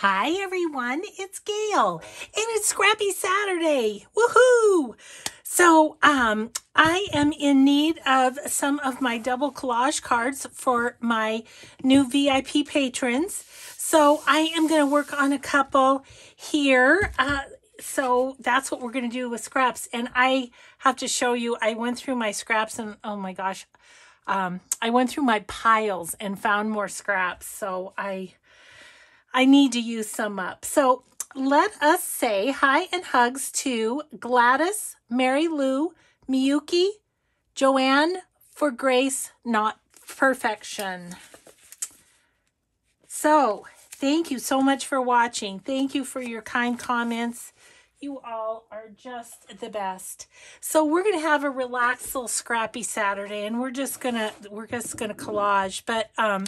Hi everyone, it's Gayle, and it's Scrappy Saturday. Woohoo! So, um, I am in need of some of my double collage cards for my new VIP patrons. So, I am going to work on a couple here. Uh, so that's what we're going to do with scraps. And I have to show you, I went through my scraps and oh my gosh, um, I went through my piles and found more scraps. So I I need to use some up. So let us say hi and hugs to Gladys, Mary Lou, Miyuki, Joanne for grace, not perfection. So thank you so much for watching. Thank you for your kind comments. You all are just the best. So we're to have a relaxed little scrappy Saturday and we're just to, we're just to collage. But, um,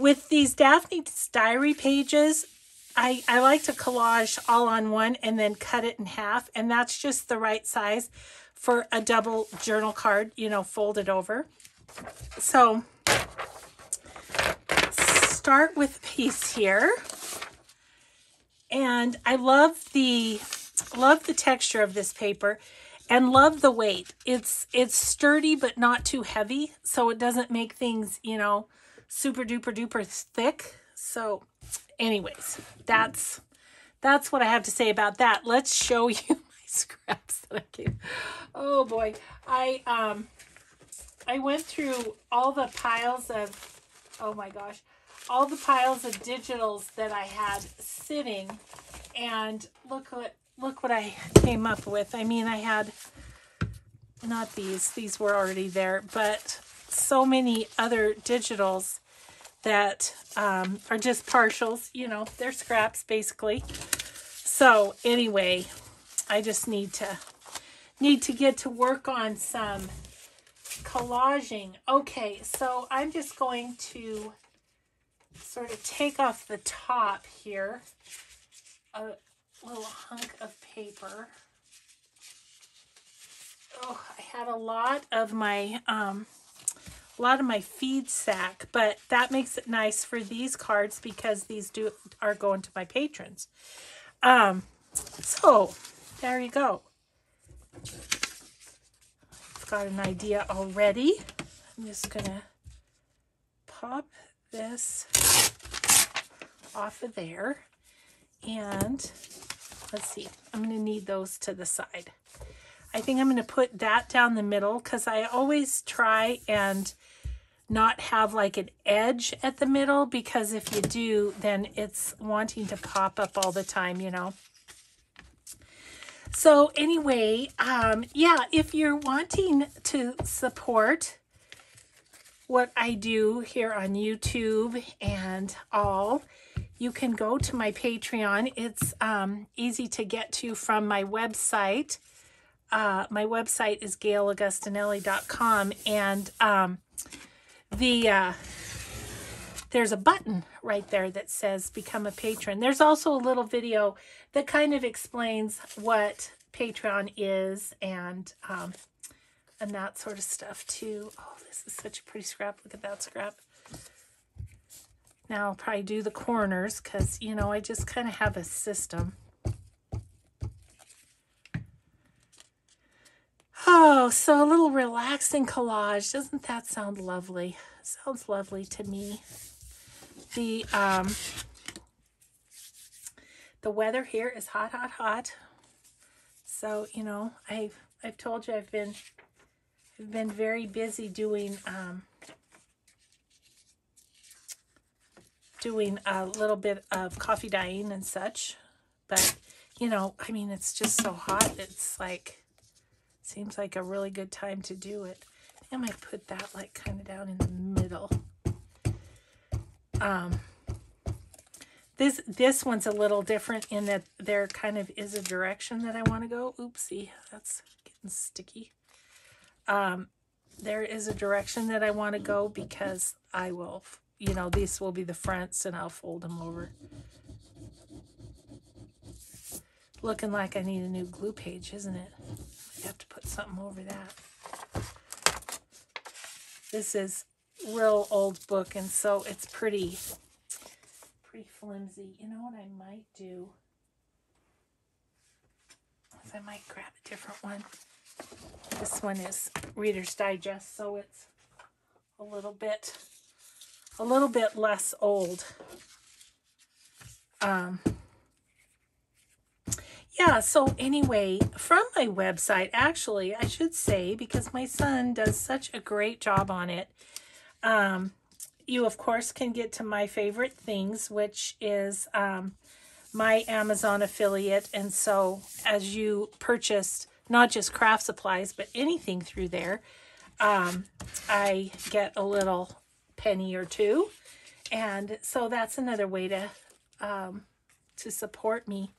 with these Daphne's Diary pages, I, I like to collage all on one and then cut it in half. And that's just the right size for a double journal card, you know, folded over. So start with a piece here. And I love the love the texture of this paper and love the weight. It's it's sturdy but not too heavy, so it doesn't make things, you know, super duper duper thick. So anyways, that's that's what I have to say about that. Let's show you my scraps that I gave. Oh boy. I um I went through all the piles of oh my gosh, all the piles of digitals that I had sitting and look what look what I came up with. I mean, I had not these, these were already there, but so many other digitals that um, are just partials, you know, they're scraps basically. So anyway, I just need to need to get to work on some collaging. Okay, so I'm just going to sort of take off the top here a little hunk of paper. Oh, I had a lot of my um, a lot of my feed sack, but that makes it nice for these cards because these do are going to my patrons. Um, so there you go. I've got an idea already. I'm just gonna pop this off of there and let's see, I'm gonna need those to the side. I think I'm going to put that down the middle because I always try and not have like an edge at the middle because if you do, then it's wanting to pop up all the time, you know. So anyway, um, yeah, if you're wanting to support what I do here on YouTube and all, you can go to my Patreon. It's um, easy to get to from my website. Uh, my website is gayleagostinelli.com and um, the uh, there's a button right there that says become a patron. There's also a little video that kind of explains what Patreon is and um, and that sort of stuff too. Oh, this is such a pretty scrap. Look at that scrap. Now I'll probably do the corners because, you know, I just kind of have a system. Oh, so a little relaxing collage. Doesn't that sound lovely? Sounds lovely to me. The um, the weather here is hot, hot, hot. So, you know, I've I've told you I've been I've been very busy doing um, doing a little bit of coffee dyeing and such. But, you know, I mean, it's just so hot. It's like Seems like a really good time to do it. I might put that like kind of down in the middle. Um, this this one's a little different in that there kind of is a direction that I want to go. Oopsie, that's getting sticky. Um, there is a direction that I want to go because I will, you know, these will be the fronts and I'll fold them over. Looking like I need a new glue page, isn't it? I have to put something over that. This is real old book, and so it's pretty, pretty flimsy. You know what I might do? Is I might grab a different one. This one is Reader's Digest, so it's a little bit, a little bit less old. Um, yeah, so anyway, from my website, actually, I should say, because my son does such a great job on it, um, you, of course, can get to my favorite things, which is um, my Amazon affiliate. And so as you purchase not just craft supplies, but anything through there, um, I get a little penny or two. And so that's another way to um, to support me.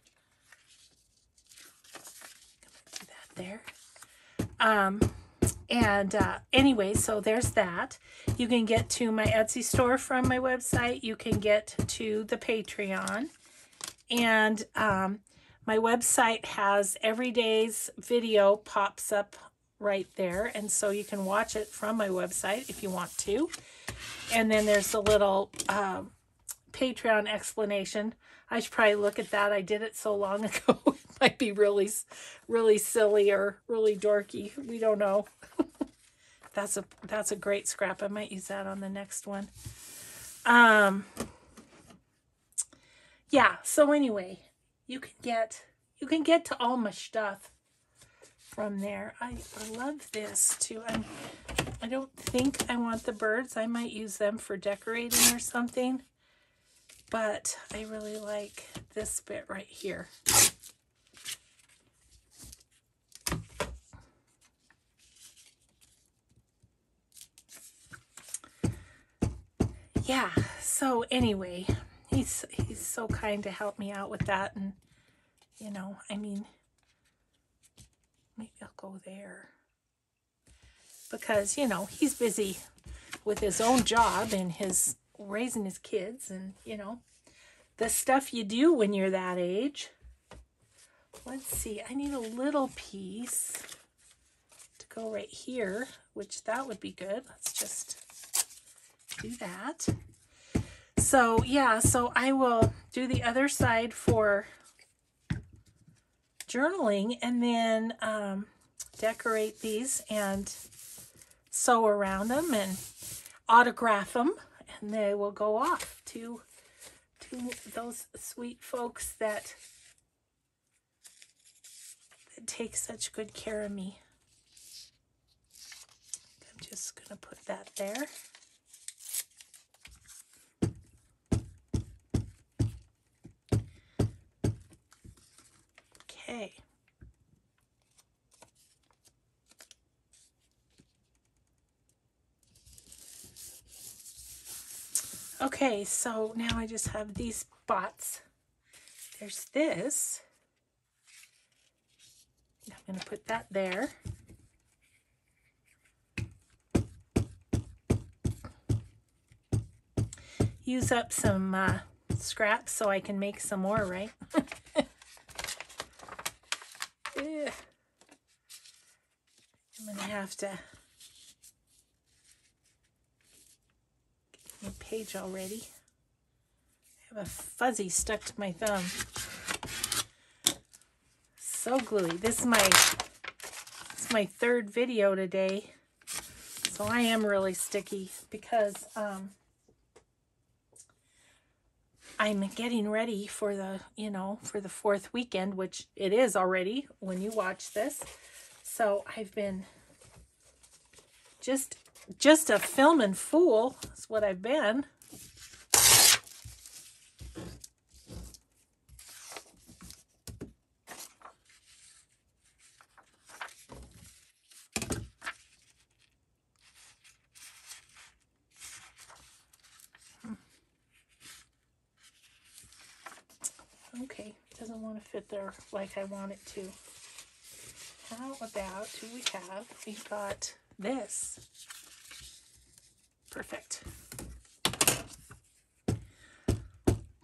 Do that there. Um, and uh, anyway, so there's that. You can get to my Etsy store from my website. You can get to the Patreon. And um, my website has every day's video pops up right there. And so you can watch it from my website if you want to. And then there's a little um, Patreon explanation. I should probably look at that. I did it so long ago. it might be really, really silly or really dorky. We don't know. that's a that's a great scrap. I might use that on the next one. Um. Yeah. So anyway, you can get you can get to all my stuff from there. I, I love this too. I'm I don't think I want the birds. I might use them for decorating or something. But I really like this bit right here. Yeah, so anyway, he's he's so kind to help me out with that and you know, I mean maybe I'll go there because, you know, he's busy with his own job and his raising his kids and, you know, the stuff you do when you're that age. Let's see, I need a little piece to go right here, which that would be good. Let's just do that. So yeah, so I will do the other side for journaling and then um, decorate these and sew around them and autograph them and they will go off to to those sweet folks that, that take such good care of me. I'm just going to put that there. Okay. Okay, so now I just have these spots. There's this. I'm going to put that there. Use up some uh, scraps so I can make some more, right? I'm going to have to my page already. I have a fuzzy stuck to my thumb. So gluey. This is my is my third video today. So I am really sticky because um, I'm getting ready for the, you know, for the fourth weekend, which it is already when you watch this. So I've been just just a filming fool is what I've been. Okay, doesn't want to fit there like I want it to. How about do we have? We've got this. Perfect.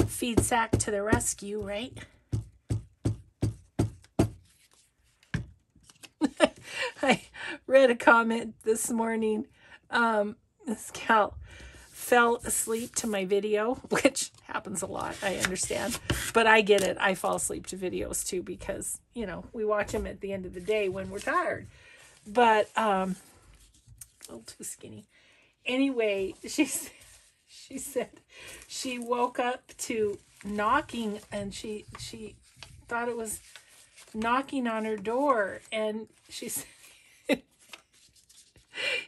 Feed sack to the rescue, right? I read a comment this morning. Um, this gal, fell asleep to my video, which happens a lot, I understand. But I get it. I fall asleep to videos too because, you know, we watch them at the end of the day when we're tired. But um a little too skinny. Anyway, she she said she woke up to knocking and she she thought it was knocking on her door and she said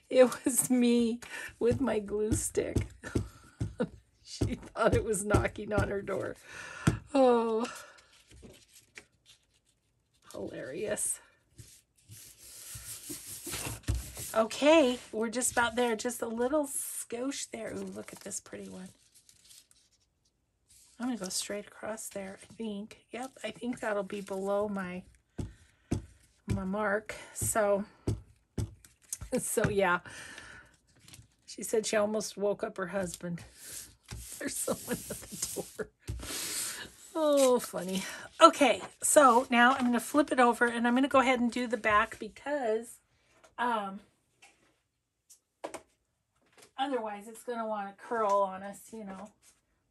it was me with my glue stick. she thought it was knocking on her door. Oh, hilarious. Okay, we're just about there. Just a little skosh there. Ooh, look at this pretty one. I'm going to go straight across there, I think. Yep, I think that'll be below my my mark. So, so yeah. She said she almost woke up her husband. There's someone at the door. Oh, funny. Okay, so now I'm going to flip it over and I'm going to go ahead and do the back because um, otherwise it's going to want to curl on us, you know.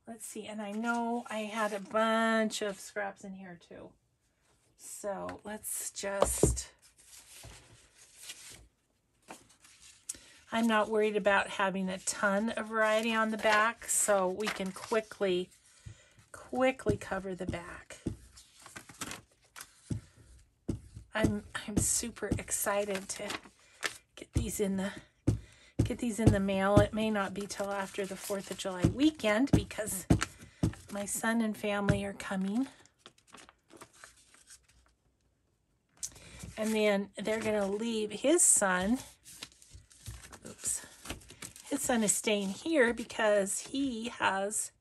Let's see. And I know I had a bunch of scraps in here too. So let's just... I'm not worried about having a ton of variety on the back, so we can quickly, quickly cover the back. I'm I'm super excited to get these in the get these in the mail. It may not be till after the 4th of July weekend because my son and family are coming. And then they're going to leave his son oops, his son is staying here because he has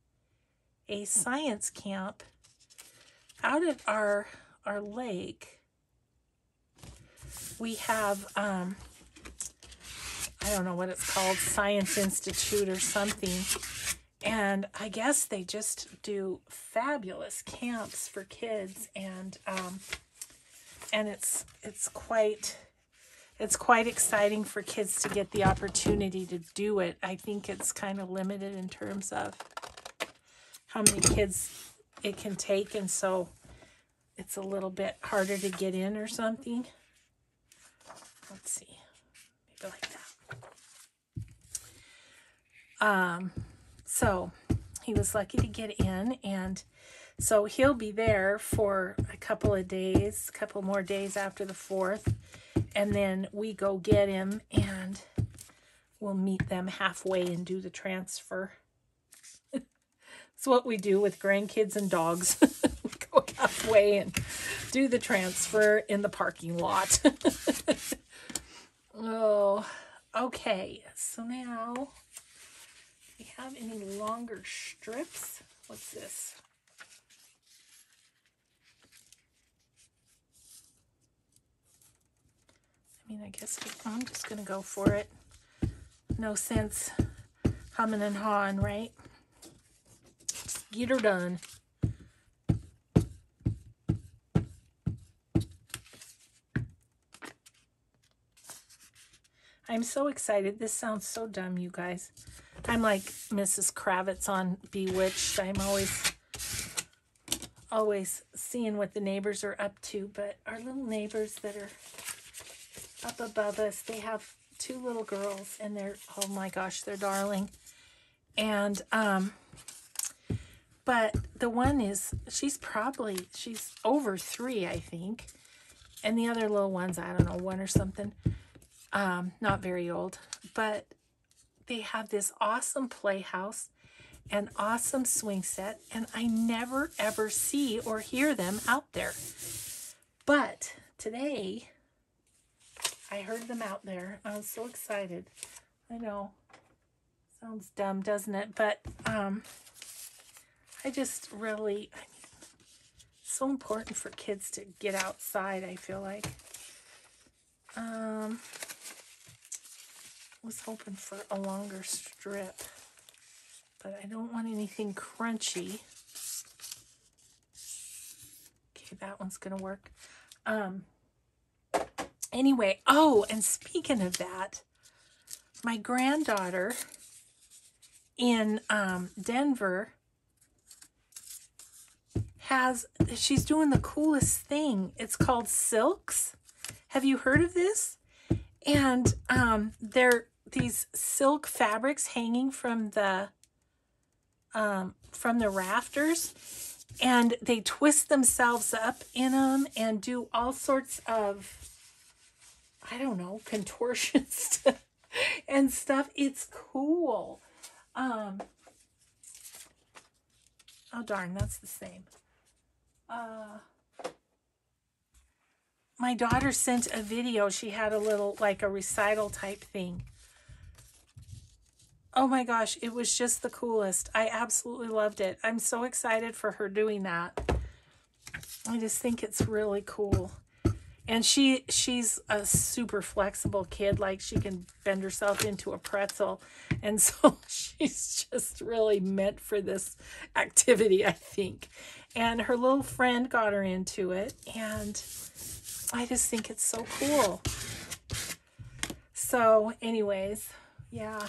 a science camp out at our our lake. We have um I don't know what it's called, Science Institute or something. And I guess they just do fabulous camps for kids and um and it's it's quite it's quite exciting for kids to get the opportunity to do it. I think it's kind of limited in terms of how many kids it can take, and so it's a little bit harder to get in or something. Let's see, maybe like that. Um, so he was lucky to get in, and so he'll be there for a couple of days, a couple more days after the 4th and then we go get him and we'll meet them halfway and do the transfer. it's what we do with grandkids and dogs. we go halfway and do the transfer in the parking lot. oh, okay. So now, have any longer strips? What's this? I mean, I guess I'm just going to go for it. No sense humming and hawing, right? Just get her done. I'm so excited. This sounds so dumb, you guys. I'm like Mrs. Kravitz on Bewitched. I'm always, always seeing what the neighbors are up to. But our little neighbors that are up above us. They have two little girls and they're, oh my gosh, they're darling. And, um, but the one is, she's probably, she's over three, I think. And the other little one's, I don't know, one or something. Um, not very old, but they have this awesome playhouse and awesome swing set. And I never ever see or hear them out there. But today, I heard them out there. I was so excited. I know. Sounds dumb, doesn't it? But um, I just really, I mean, so important for kids to get outside, I feel like. Um, was hoping for a longer strip, but I don't want anything crunchy. Okay, that one's going to work. Um, Anyway, oh, and speaking of that, my granddaughter in um, Denver has, she's doing the coolest thing. It's called Silks. Have you heard of this? And um, they're these silk fabrics hanging from the um, from the rafters and they twist themselves up in them and do all sorts of I don't know contortions and stuff. It's cool. Um, oh darn, that's the same. Uh, my daughter sent a video. She had a little like a recital type thing Oh my gosh, it was just the coolest. I absolutely loved it. I'm so excited for her doing that. I just think it's really cool. And she she's a super flexible kid. Like she can bend herself into a pretzel. And so she's just really meant for this activity, I think. And her little friend got her into it. And I just think it's so cool. So anyways, yeah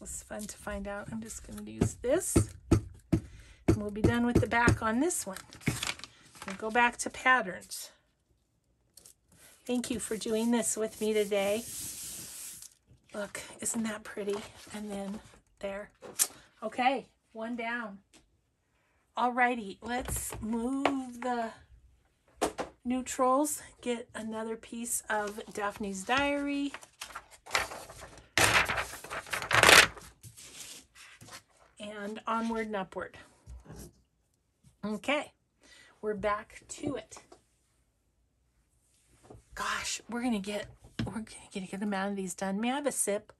was fun to find out. I'm just going to use this. And we'll be done with the back on this one. We'll go back to patterns. Thank you for doing this with me today. Look, isn't that pretty? And then there. Okay, one down. Alrighty, let's move the neutrals. Get another piece of Daphne's Diary. and onward and upward. Okay, we're back to it. Gosh, we're gonna get we're gonna get a good amount of these done. May I have a sip?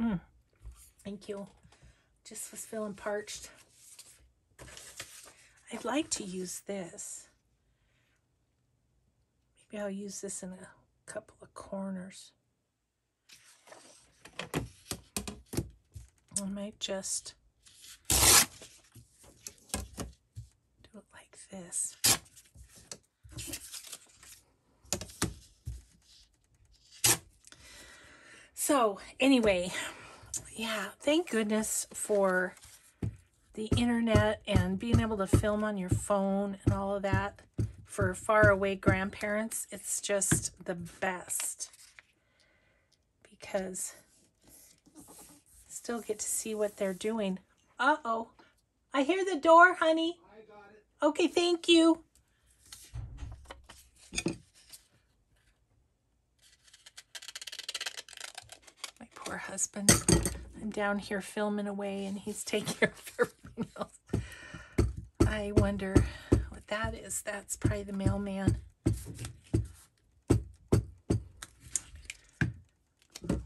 Mm. Thank you. Just was feeling parched. I'd like to use this. Maybe I'll use this in a couple of corners. I might just do it like this. So anyway, yeah, thank goodness for the internet and being able to film on your phone and all of that for far away grandparents. It's just the best because still get to see what they're doing. Uh-oh. I hear the door, honey. Okay, thank you. My poor husband. I'm down here filming away and he's taking care of everything else. I wonder that is. That's probably the mailman.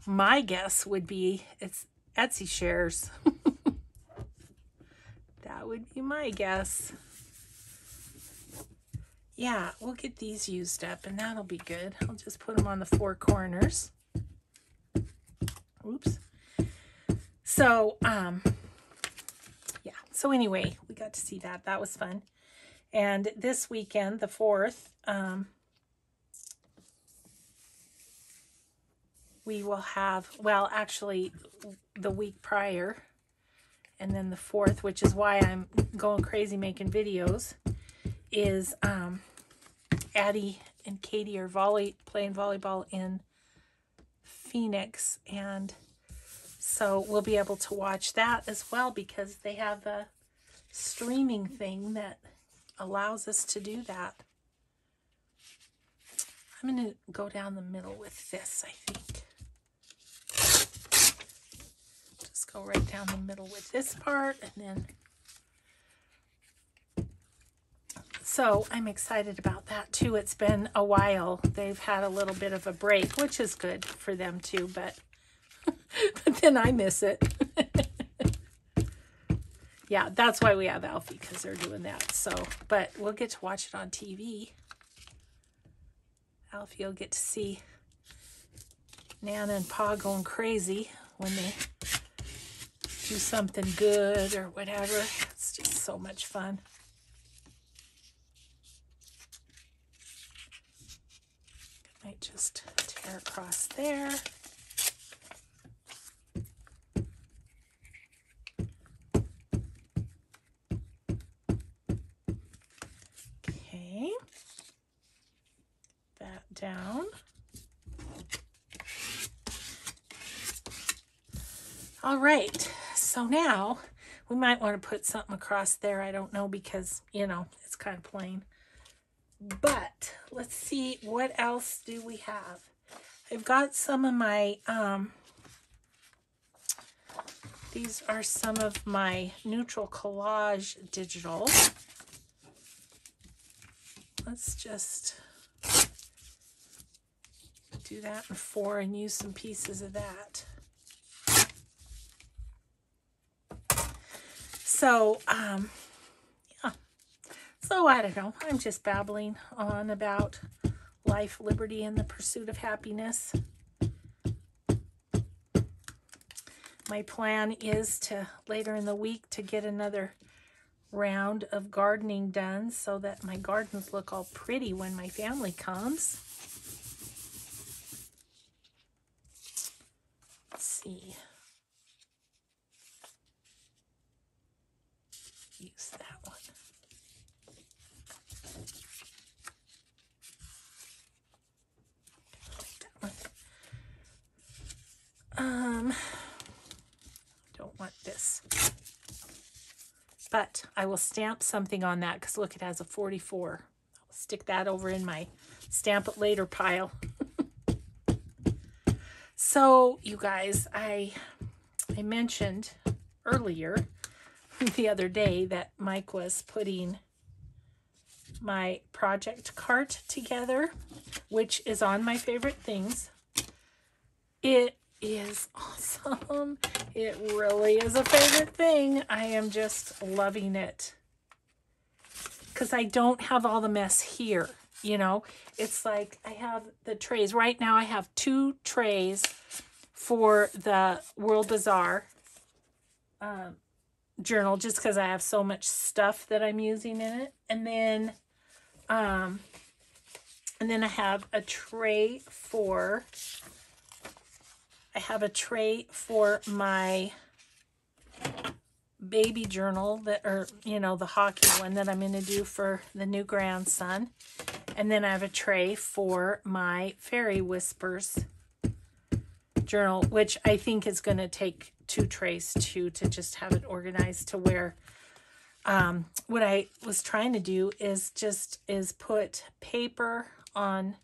My guess would be it's Etsy shares. that would be my guess. Yeah, we'll get these used up and that'll be good. I'll just put them on the four corners. Oops. So, um, yeah. So anyway, we got to see that. That was fun. And this weekend, the 4th, um, we will have, well, actually, the week prior, and then the fourth, which is why I'm going crazy making videos, is um, Addie and Katie are volley playing volleyball in Phoenix, and so we'll be able to watch that as well because they have a streaming thing that allows us to do that. I'm going to go down the middle with this, I think. Just go right down the middle with this part and then so I'm excited about that too. It's been a while. They've had a little bit of a break, which is good for them too, but but then I miss it. yeah, that's why we have Alfie, because they're doing that. So, but we'll get to watch it on TV. Alfie will get to see Nana and Pa going crazy when they do something good or whatever. It's just so much fun. I might just tear across there. down. All right, so now we might want to put something across there. I don't know because, you know, it's kind of plain. But let's see, what else do we have? I've got some of my, um, these are some of my neutral collage digital. Let's just do that in four and use some pieces of that. So, um, yeah. So, I don't know. I'm just babbling on about life, liberty, and the pursuit of happiness. My plan is to, later in the week, to get another round of gardening done so that my gardens look all pretty when my family comes. Let's see. use that one. That one. Um, don't want this. But I will stamp something on that because look, it has a 44. I'll stick that over in my stamp it later pile. So, you guys, I I mentioned earlier the other day that Mike was putting my project cart together, which is on my favorite things. It is awesome. It really is a favorite thing. I am just loving it. Because I don't have all the mess here, you know. It's like I have the trays. Right now I have two trays for the World Bazaar. Um, journal just because I have so much stuff that I'm using in it. And then, um, and then I have a tray for, I have a tray for my baby journal that, or, you know, the hockey one that I'm going to do for the new grandson. And then I have a tray for my fairy whispers journal, which I think is going to take two trays too to just have it organized to where um, what I was trying to do is just is put paper on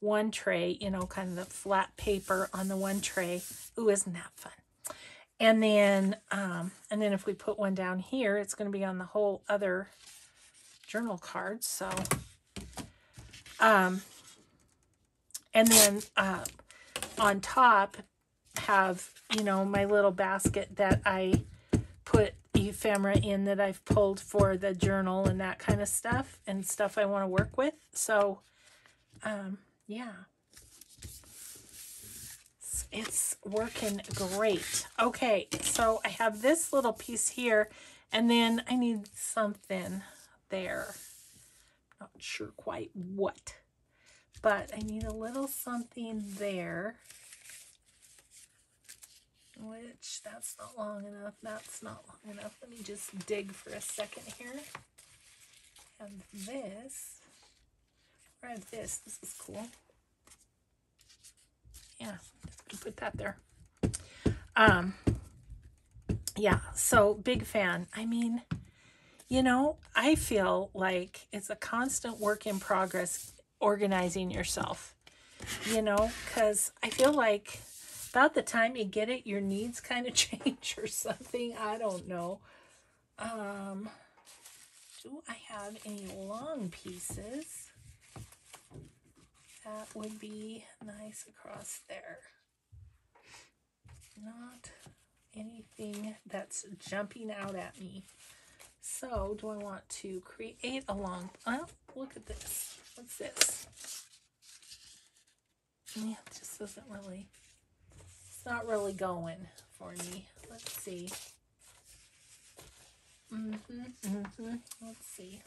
one tray, you know, kind of the flat paper on the one tray. Ooh, isn't that fun? And then, um, and then if we put one down here, it's going to be on the whole other journal card. So, um, and then, uh, on top have, you know, my little basket that I put ephemera in that I've pulled for the journal and that kind of stuff and stuff I want to work with. So, um, yeah. It's, it's working great. Okay, so I have this little piece here and then I need something there. Not sure quite what, but I need a little something there which that's not long enough. That's not long enough. Let me just dig for a second here. And this, or this, this is cool. Yeah, put that there. Um, yeah, so big fan. I mean, you know, I feel like it's a constant work in progress organizing yourself, you know, because I feel like about the time you get it, your needs kind of change or something. I don't know. Um, do I have any long pieces? That would be nice across there. Not anything that's jumping out at me. So, do I want to create a long... Well, look at this. What's this? Yeah, it just doesn't really it's not really going for me. Let's see. Mm-hmm, mm-hmm. Let's see.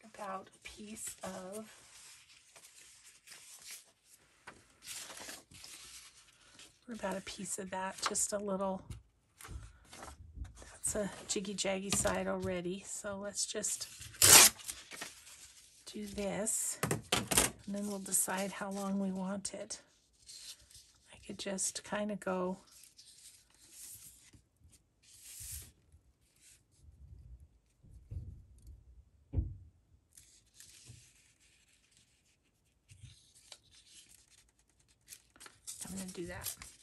What about a piece of what about a piece of that? Just a little the a jiggy jaggy side already. So let's just do this and then we'll decide how long we want it. I could just kind of go I'm going to do that.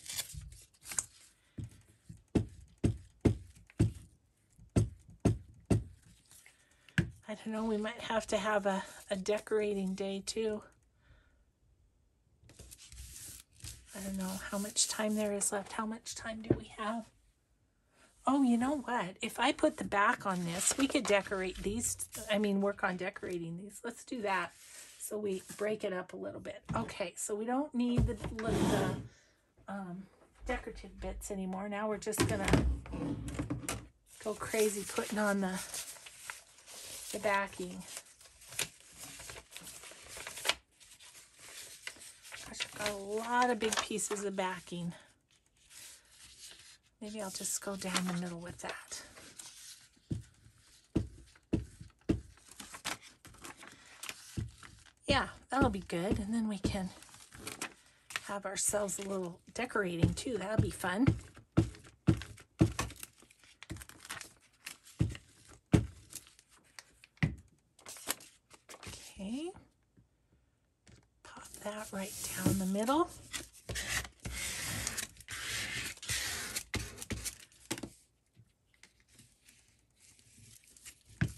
I don't know, we might have to have a, a decorating day too. I don't know how much time there is left. How much time do we have? Oh, you know what? If I put the back on this, we could decorate these. I mean, work on decorating these. Let's do that. So we break it up a little bit. Okay, so we don't need the, the um, decorative bits anymore. Now we're just going to go crazy putting on the, the backing. Gosh, I've got a lot of big pieces of backing. Maybe I'll just go down the middle with that. Yeah, that'll be good. And then we can have ourselves a little decorating too. That'll be fun. Okay. Pop that right down the middle.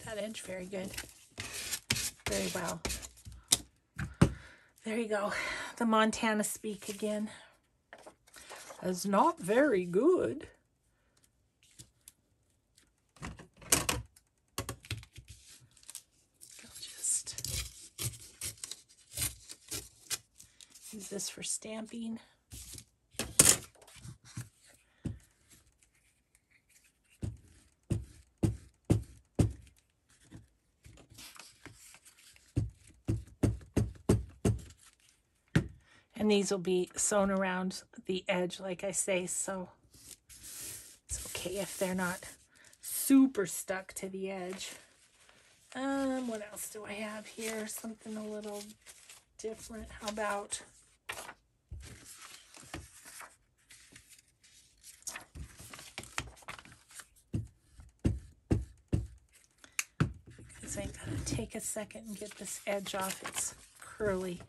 That edge very good. Very well. There you go. The Montana speak again. Is not very good. I'll just use this for stamping. And these will be sewn around the edge, like I say, so it's okay if they're not super stuck to the edge. Um, what else do I have here? Something a little different. How about because I gotta take a second and get this edge off. It's curly.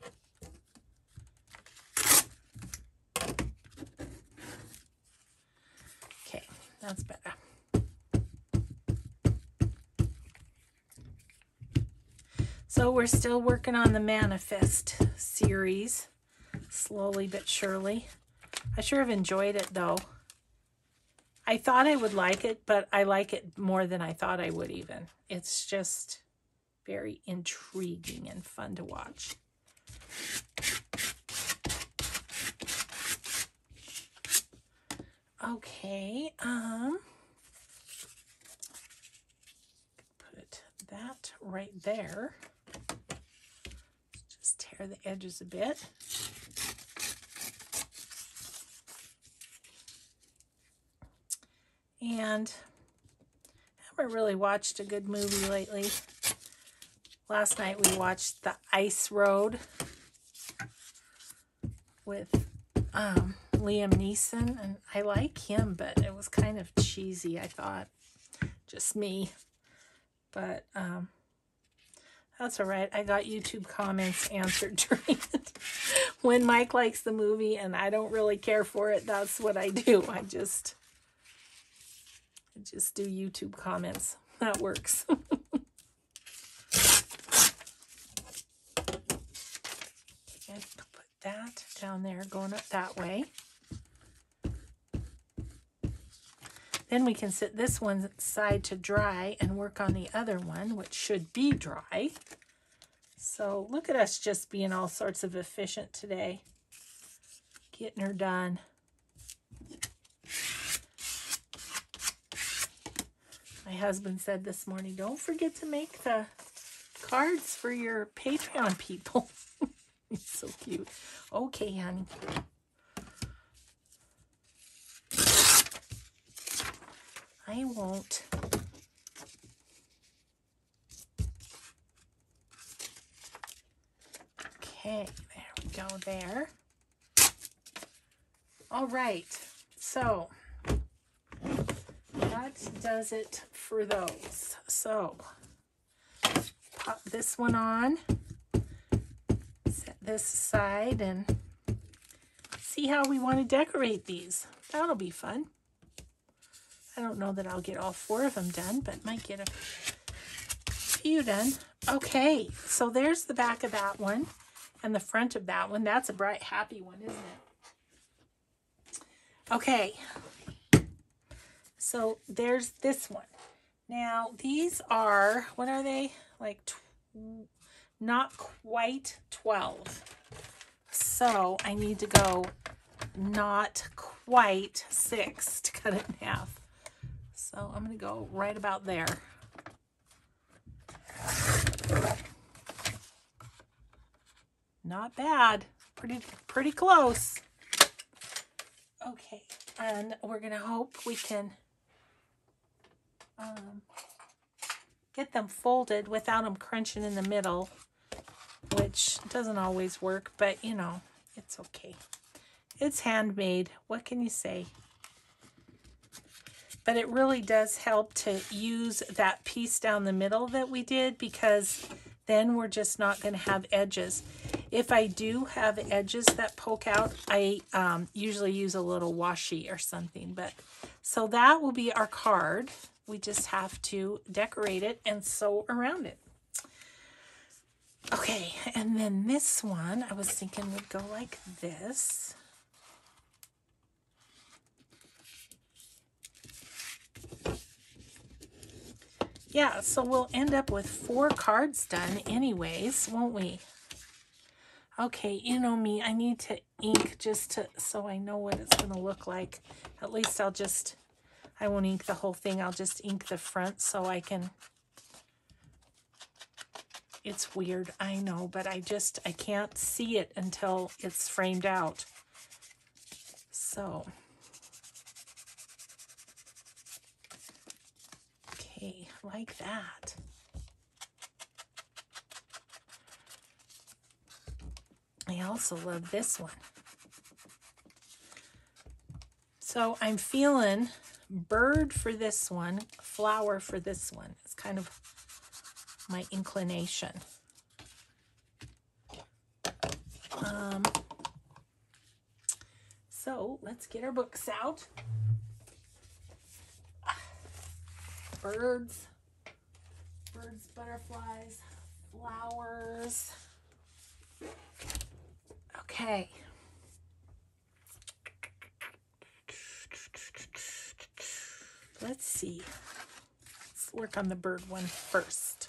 Okay, that's better. So we're still working on the Manifest series, slowly but surely. I sure have enjoyed it though. I thought I would like it, but I like it more than I thought I would even. It's just very intriguing and fun to watch. Okay, um, put that right there. Just tear the edges a bit. And I haven't really watched a good movie lately. Last night we watched The Ice Road with um, Liam Neeson, and I like him, but it was kind of cheesy, I thought. Just me. But um, that's all right. I got YouTube comments answered during it. when Mike likes the movie and I don't really care for it, that's what I do. I just, I just do YouTube comments. That works. and put that down there, going up that way. Then we can sit this one side to dry and work on the other one, which should be dry. So look at us just being all sorts of efficient today. Getting her done. My husband said this morning, don't forget to make the cards for your Patreon people. He's so cute. Okay, honey. I won't. Okay, there we go there. All right, so that does it for those. So pop this one on, this aside, and see how we want to decorate these. That'll be fun. I don't know that I'll get all four of them done, but might get a few done. Okay, so there's the back of that one and the front of that one. That's a bright, happy one, isn't it? Okay, so there's this one. Now, these are, what are they? Like, not quite 12. So I need to go not quite six to cut it in half. So I'm going to go right about there. Not bad. Pretty, pretty close. Okay, and we're going to hope we can um, get them folded without them crunching in the middle, which doesn't always work, but you know, it's okay. It's handmade. What can you say? But it really does help to use that piece down the middle that we did because then we're just not going to have edges. If I do have edges that poke out, I um, usually use a little washi or something. But So that will be our card. We just have to decorate it and sew around it. Okay, and then this one I was thinking would go like this. Yeah, so we'll end up with four cards done anyways, won't we? Okay, you know me, I need to ink just to so I know what it's going to look like. At least I'll just, I won't ink the whole thing. I'll just ink the front so I can, it's weird, I know, but I just, I can't see it until it's framed out. So, okay, like that. I also love this one. So I'm feeling bird for this one, flower for this one. It's kind of my inclination. Um, so let's get our books out. Birds, birds, butterflies, flowers. Okay. Let's see. Let's work on the bird one first.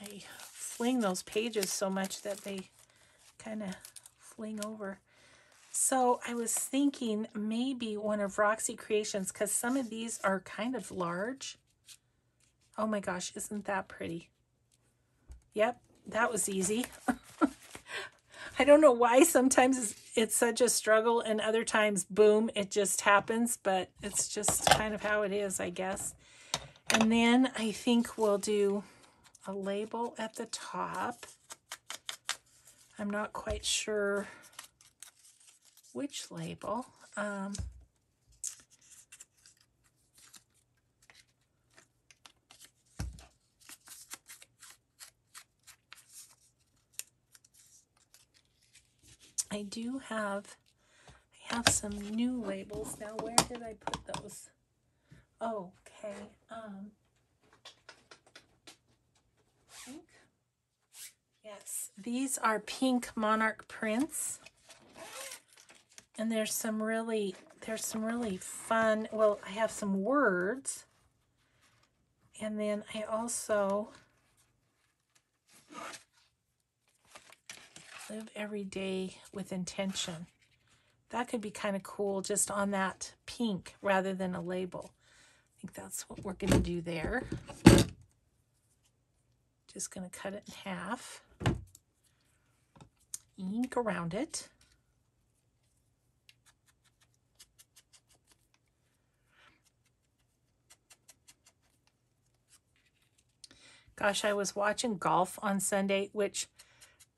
I fling those pages so much that they kind of fling over. So I was thinking maybe one of Roxy Creations because some of these are kind of large. Oh my gosh, isn't that pretty? Yep, that was easy. I don't know why sometimes it's, it's, such a struggle and other times, boom, it just happens, but it's just kind of how it is, I guess. And then I think we'll do a label at the top. I'm not quite sure which label. Um, I do have, I have some new labels. Now, where did I put those? Okay. Um, pink. Yes, these are pink monarch prints. And there's some really, there's some really fun, well, I have some words. And then I also live every day with intention. That could be kind of cool just on that pink rather than a label. I think that's what we're going to do there. Just going to cut it in half. Ink around it. Gosh, I was watching golf on Sunday, which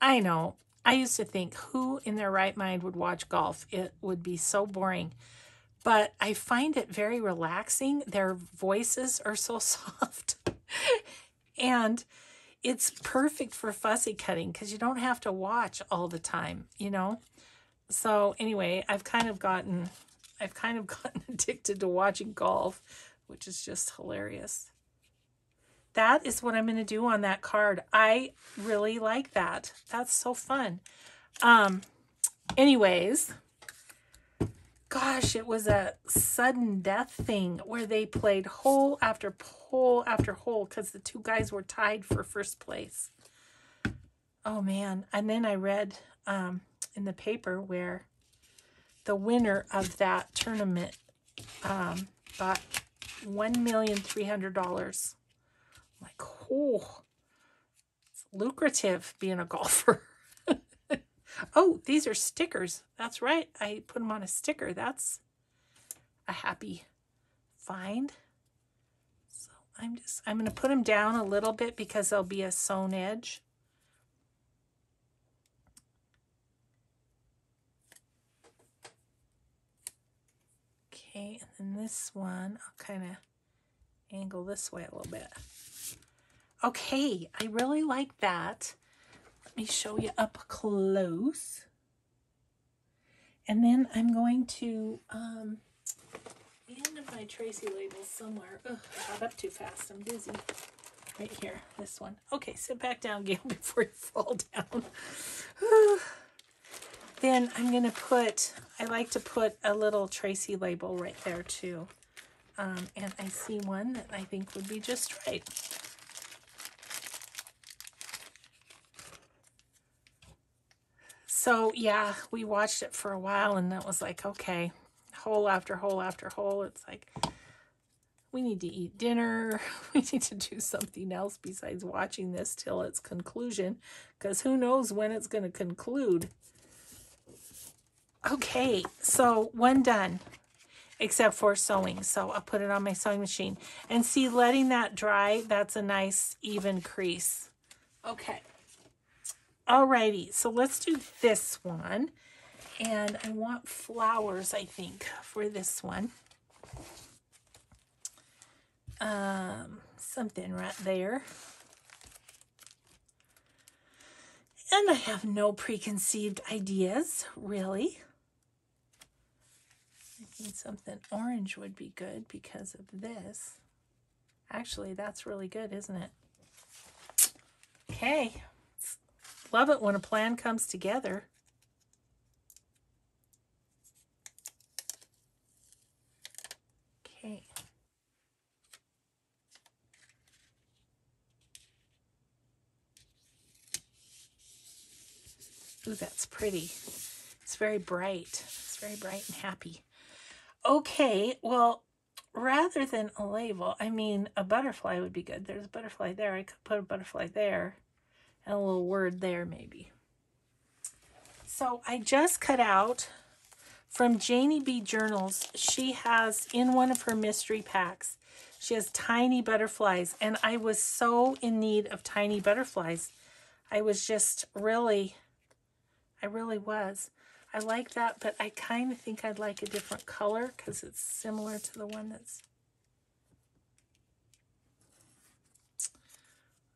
I know I used to think, who in their right mind would watch golf? It would be so boring. But I find it very relaxing. Their voices are so soft. and it's perfect for fussy cutting because you don't have to watch all the time, you know? So anyway, I've kind of gotten, I've kind of gotten addicted to watching golf, which is just hilarious. That is what I'm going to do on that card. I really like that. That's so fun. Um, anyways, gosh, it was a sudden death thing where they played hole after hole after hole because the two guys were tied for first place. Oh man. And then I read um, in the paper where the winner of that tournament um, got $1,300. Like, oh, it's lucrative being a golfer. Oh, these are stickers. That's right. I put them on a sticker. That's a happy find. So I'm just, I'm going to put them down a little bit because there'll be a sewn edge. Okay, and then this one, I'll kind of angle this way a little bit. Okay, I really like that. Let me show you up close. And then I'm going to, um, the end of my Tracy labels somewhere. Ugh, I got up too fast. I'm busy. Right here, this one. Okay, sit back down, Gayle, before you fall down. then I'm going to put, I like to put a little Tracy label right there too. Um, and I see one that I think would be just right. So yeah, we watched it for a while and that was like, okay, hole after hole after hole. It's like, we need to eat dinner. We need to do something else besides watching this till its conclusion because who knows when it's going to conclude. Okay, so one done except for sewing. So I'll put it on my sewing machine. And see, letting that dry, that's a nice even crease. Okay. Alrighty, so let's do this one. And I want flowers, I think, for this one. Um, something right there. And I have no preconceived ideas, really. I think something orange would be good because of this. Actually, that's really good, isn't it? Okay. Love it when a plan comes together. Okay. Ooh, that's pretty. It's very bright. It's very bright and happy. Okay, well, rather than a label, I mean, a butterfly would be good. There's a butterfly there. I could put a butterfly there and a little word there maybe. So I just cut out from Janie B Journals. She has in one of her mystery packs, she has tiny butterflies and I was so in need of tiny butterflies. I was just really, I really was. I like that, but I kind of think I'd like a different color because it's similar to the one that's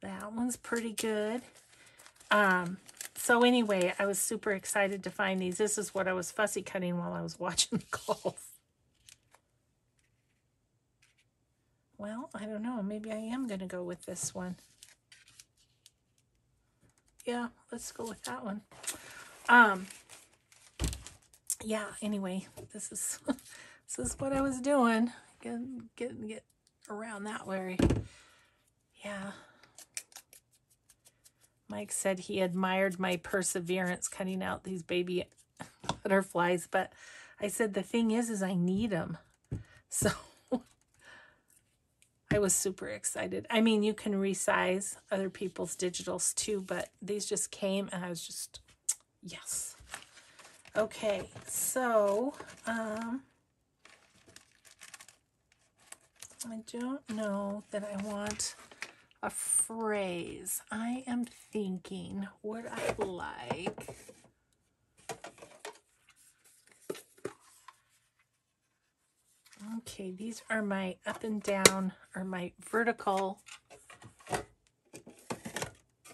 That one's pretty good. Um, so anyway, I was super excited to find these. This is what I was fussy cutting while I was watching the golf. Well, I don't know. Maybe I am going to go with this one. Yeah, let's go with that one. Um, yeah, anyway, this is this is what I was doing. Getting, getting get around that way. Yeah. Mike said he admired my perseverance cutting out these baby butterflies, but I said the thing is, is I need them. So I was super excited. I mean, you can resize other people's digitals too, but these just came and I was just, yes. Okay, so, um, I don't know that I want a phrase. I am thinking what I like. Okay, these are my up and down, or my vertical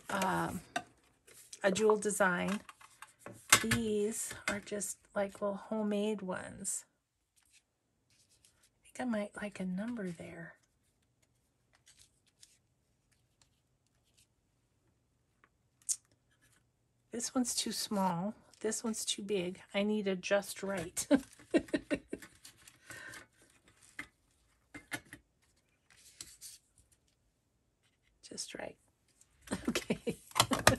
um, a jewel design. These are just like little homemade ones. I think I might like a number there. This one's too small. This one's too big. I need a just right. just right. Okay.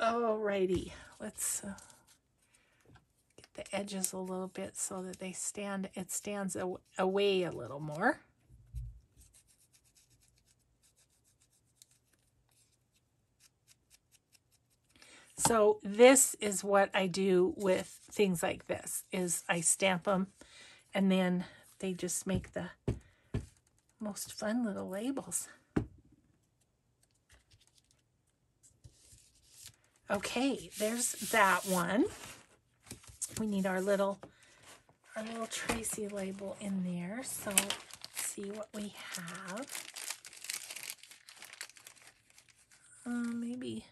Alrighty. Let's uh, get the edges a little bit so that they stand, it stands away a little more. So this is what I do with things like this, is I stamp them and then they just make the most fun little labels. Okay, there's that one. We need our little our little Tracy label in there. So see what we have. Uh, maybe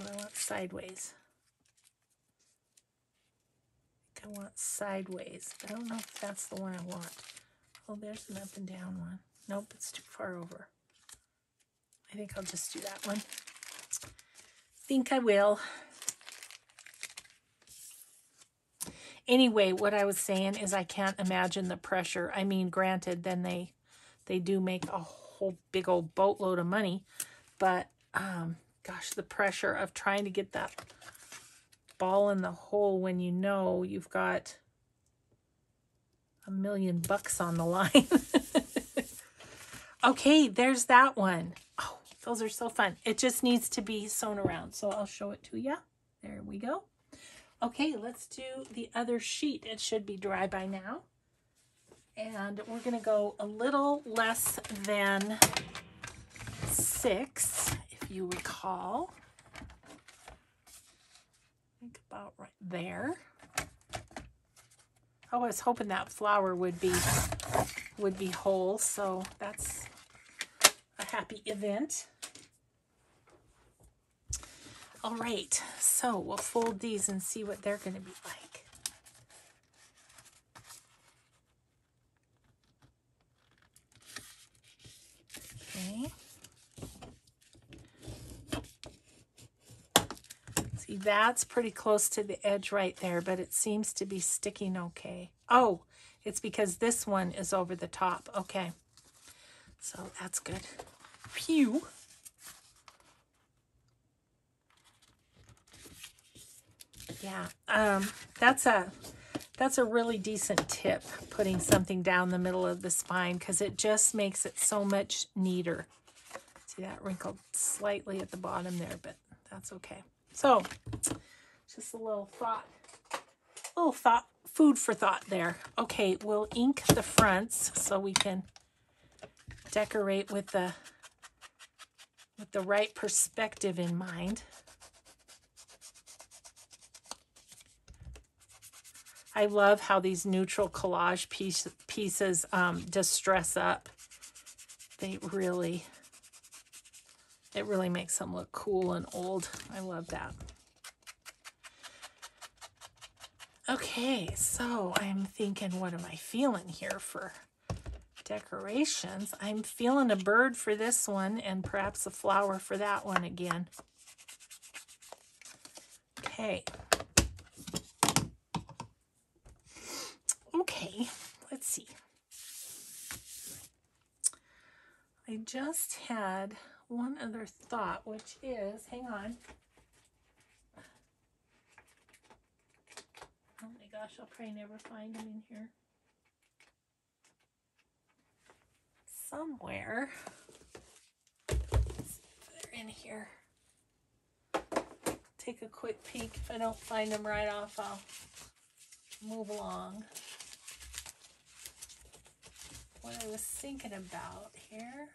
I want sideways. I want sideways. I don't know if that's the one I want. Oh, there's an up and down one. Nope, it's too far over. I think I'll just do that one. think I will. Anyway, what I was saying is I can't imagine the pressure. I mean, granted, then they they do make a whole big old boatload of money, but um, gosh, the pressure of trying to get that ball in the hole when you know you've got a million bucks on the line. okay, there's that one. Oh, those are so fun. It just needs to be sewn around. So I'll show it to you. There we go. Okay, let's do the other sheet. It should be dry by now. And we're going to go a little less than six you recall. I think about right there. I was hoping that flower would be would be whole, so that's a happy event. All right, so we'll fold these and see what they're going to be like. Okay. See, that's pretty close to the edge right there, but it seems to be sticking okay. Oh, it's because this one is over the top. Okay. So that's good. Phew. Yeah, um, that's a that's a really decent tip, putting something down the middle of the spine, because it just makes it so much neater. See that wrinkled slightly at the bottom there, but that's okay. So, just a little thought, little thought, food for thought there. Okay, we'll ink the fronts so we can decorate with the with the right perspective in mind. I love how these neutral collage piece, pieces um, distress up. They really it really makes them look cool and old. I love that. Okay, so I'm thinking, what am I feeling here for decorations? I'm feeling a bird for this one and perhaps a flower for that one again. Okay. Okay, let's see. I just had one other thought, which is, hang on. Oh my gosh, I'll probably never find them in here. Somewhere. They're in here. Take a quick peek. If I don't find them right off, I'll move along. What I was thinking about here.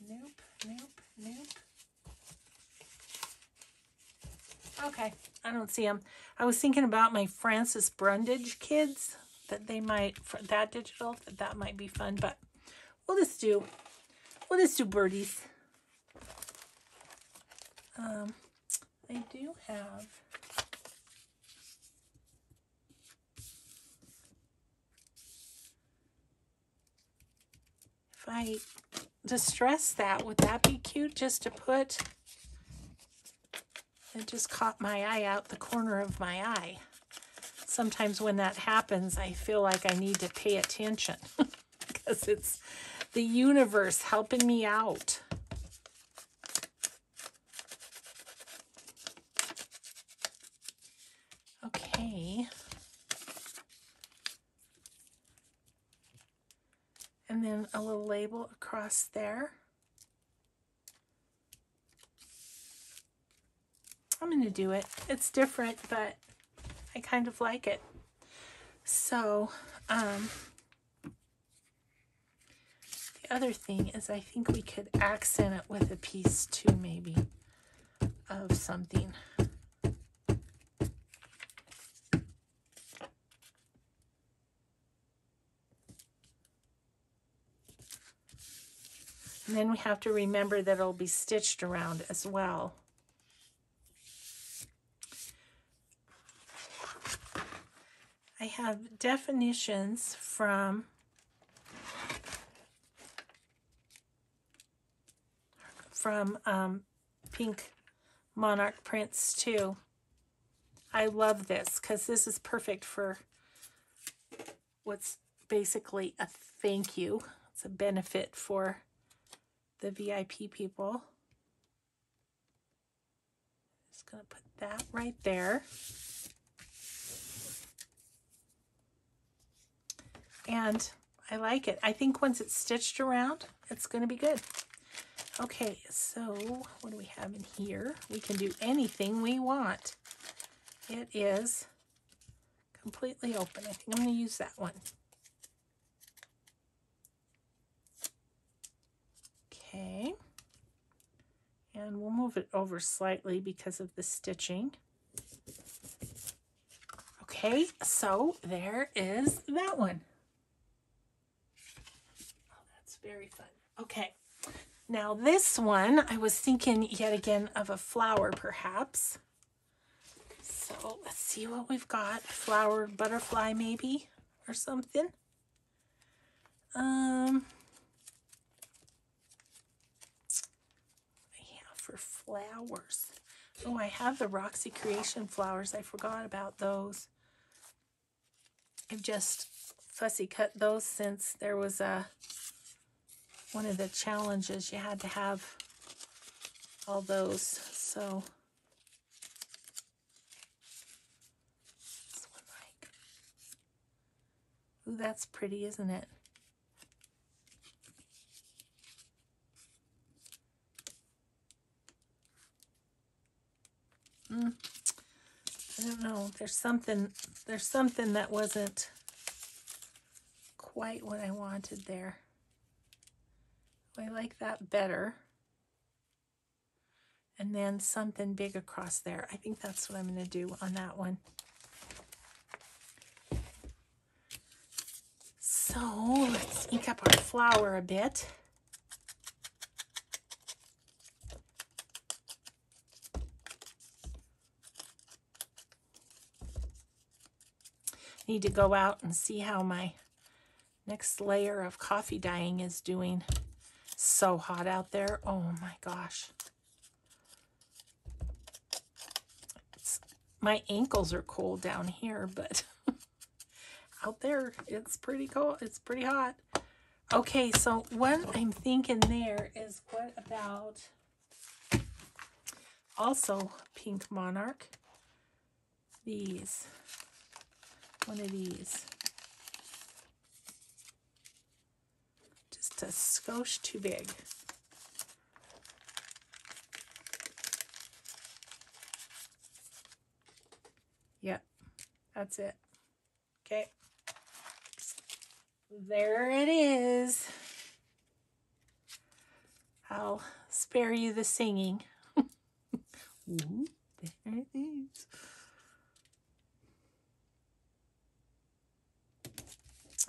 Nope, nope, nope. Okay, I don't see them. I was thinking about my Frances Brundage kids, that they might, that digital, that that might be fun, but we'll just do, we'll just do birdies. Um, I do have, if I distress that, would that be cute just to put it just caught my eye out the corner of my eye. Sometimes when that happens, I feel like I need to pay attention because it's the universe helping me out. Okay. And then a little there. I'm going to do it. It's different, but I kind of like it. So, um, the other thing is I think we could accent it with a piece too, maybe, of something. And then we have to remember that it'll be stitched around as well. I have definitions from from um, Pink Monarch Prints too. I love this because this is perfect for what's basically a thank you. It's a benefit for the VIP people. Just going to put that right there. and I like it. I think once it's stitched around, it's going to be good. Okay, so what do we have in here? We can do anything we want. It is completely open. I think I'm going to use that one. Okay. And we'll move it over slightly because of the stitching. Okay, so there is that one. Oh, That's very fun. Okay. Now this one, I was thinking yet again of a flower perhaps. So let's see what we've got. Flower butterfly maybe or something. Um, yeah, for flowers. Oh, I have the Roxy Creation flowers. I forgot about those. I've just fussy cut those since there was a one of the challenges you had to have all those so ooh that's pretty isn't it mm, I don't know there's something there's something that wasn't quite what I wanted there I like that better. And then something big across there. I think that's what I'm going to do on that one. So let's ink up our flower a bit. Need to go out and see how my next layer of coffee dyeing is doing so hot out there. Oh my gosh. It's, my ankles are cold down here, but out there it's pretty cold. It's pretty hot. Okay, so what I'm thinking there is what about also Pink Monarch? These. One of these. Just a skosh too big. Yep, that's it. Okay. There it is. I'll spare you the singing. Ooh, There it is.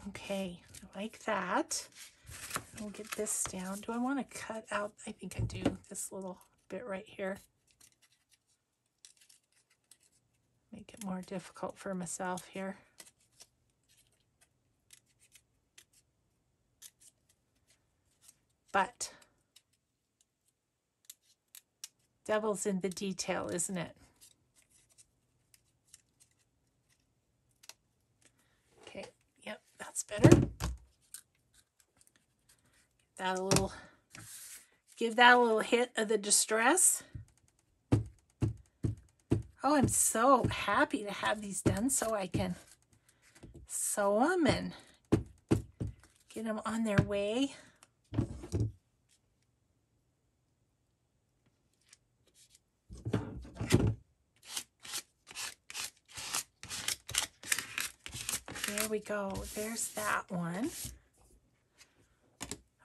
Okay, I like that. We'll get this down. Do I want to cut out? I think I do. This little bit right here. Make it more difficult for myself here. But devil's in the detail, isn't it? Okay, yep, that's better. Give that a little, give that a little hit of the distress. Oh, I'm so happy to have these done so I can sew them and get them on their way. There we go. There's that one.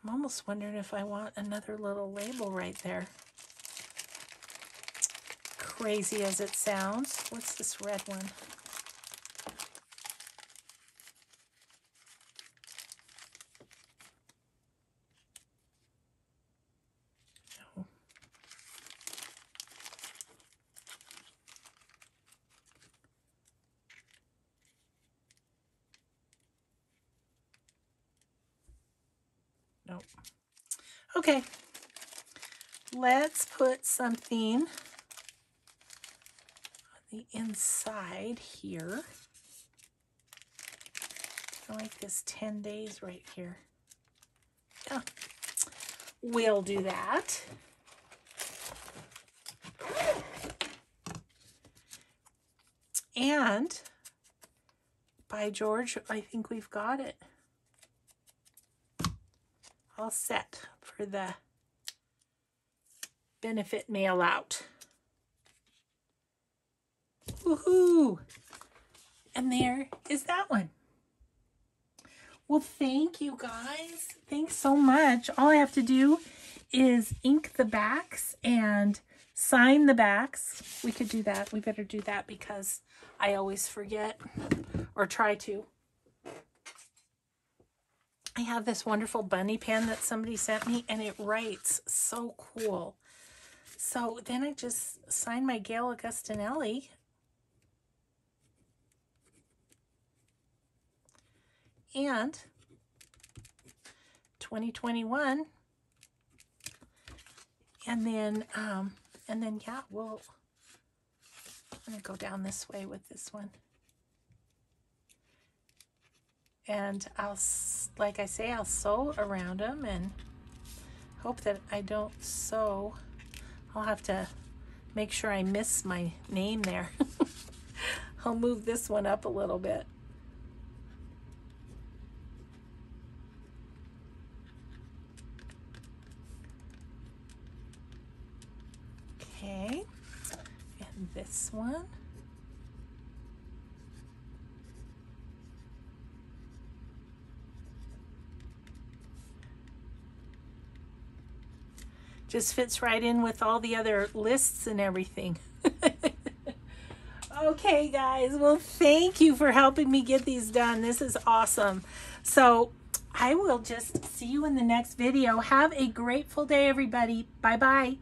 I'm almost wondering if I want another little label right there. Crazy as it sounds. What's this red one? Nope. Okay. Let's put something on the inside here. I like this 10 days right here. Yeah. We'll do that. And by George, I think we've got it all set for the benefit mail out. Woohoo! And there is that one. Well, thank you guys. Thanks so much. All I have to do is ink the backs and sign the backs. We could do that. We better do that because I always forget or try to. I have this wonderful bunny pen that somebody sent me and it writes so cool. So then I just signed my Gayle Agostinelli. And 2021. And then, um, and then, yeah, we'll, I'm going to go down this way with this one and I'll, like I say, I'll sew around them and hope that I don't sew. I'll have to make sure I miss my name there. I'll move this one up a little bit. Okay, and this one. Just fits right in with all the other lists and everything. okay, guys. Well, thank you for helping me get these done. This is awesome. So I will just see you in the next video. Have a grateful day, everybody. Bye-bye.